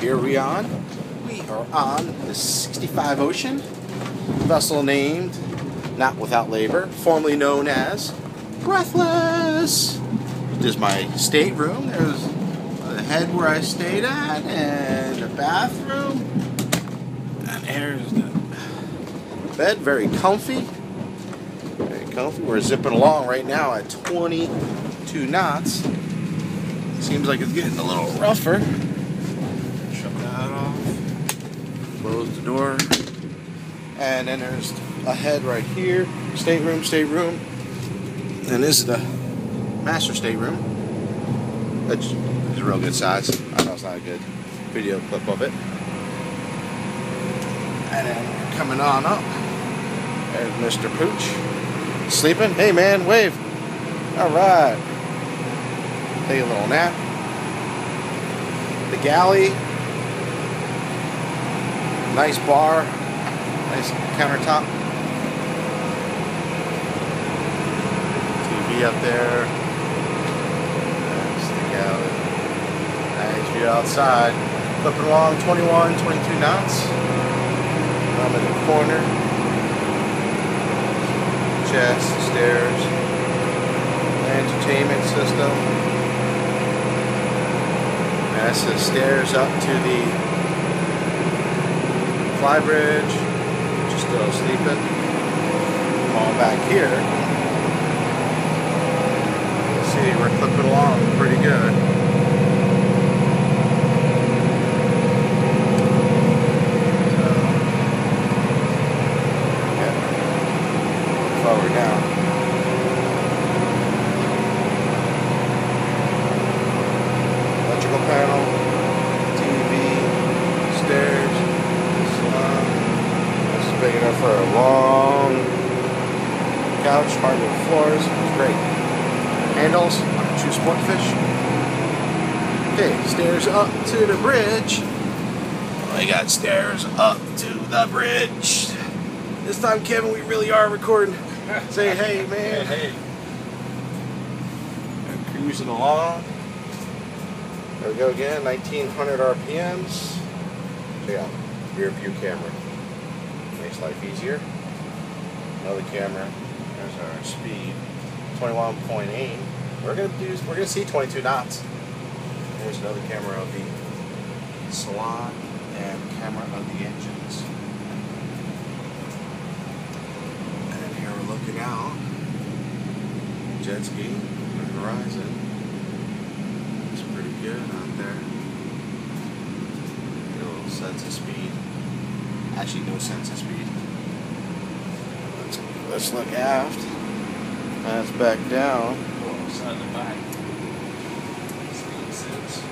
Here we on. We are on the 65 Ocean, vessel named Not Without Labor, formerly known as Breathless. There's my stateroom. There's the head where I stayed at, and the bathroom. And there's the bed, very comfy. Very comfy. We're zipping along right now at 22 knots. Seems like it's getting a little rougher. Close the door. And then there's a head right here. Stateroom, stateroom. And this is the master stateroom. Is a real good size. I know it's not a good video clip of it. And then coming on up. There's Mr. Pooch. Sleeping? Hey man, wave. Alright. Take a little nap. The galley. Nice bar. Nice countertop. TV up there. The galley. Nice view outside. Flipping along 21, 22 knots. I'm in the corner. Chest, stairs, entertainment system. That's the stairs up to the flybridge. Just still sleeping. All back here. See, we're clipping along pretty good. forward now. Electrical panel, TV, stairs, salon. This is big enough for a long couch, hardwood floors. It's great. Handles, true sportfish. Okay, stairs up to the bridge. I got stairs up to the bridge. This time, Kevin, we really are recording. Say hey, man. Hey, hey. Cruising along. There we go again, 1900 RPMs. Check out rear view camera. Makes life easier. Another camera. There's our speed, 21.8. We're gonna do. We're gonna see 22 knots. There's another camera of the salon and camera of the engines. And here we're looking out. Jet ski the horizon. It's pretty good out there. Get a little sense of speed. Actually, no sense of speed. Let's, let's look aft. That's back down. Oh, side to back. Speed sense.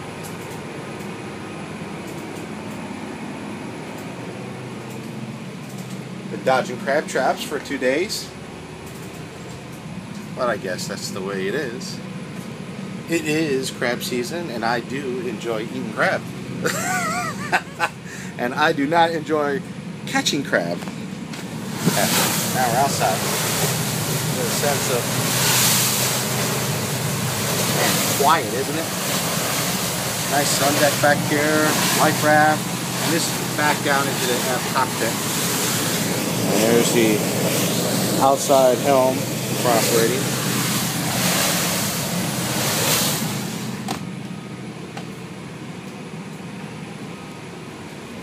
Been dodging crab traps for two days. But I guess that's the way it is. It is crab season, and I do enjoy eating crab. and I do not enjoy catching crab. Now we're outside. There's a sense of man, quiet, isn't it? Nice sun deck back here, life raft, and this back down into the uh, cockpit. And there's the outside helm for operating.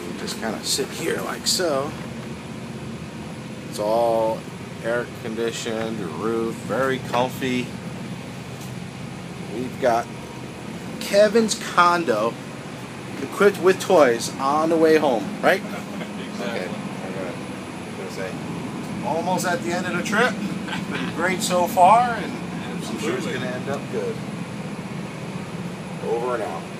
You just kind of sit here like so. It's all air conditioned, roof, very comfy. We've got Kevin's condo equipped with toys on the way home, right? Okay. Exactly. I'm gonna say, almost at the end of the trip. Been great so far, and I'm sure it's gonna end up good. Over and out.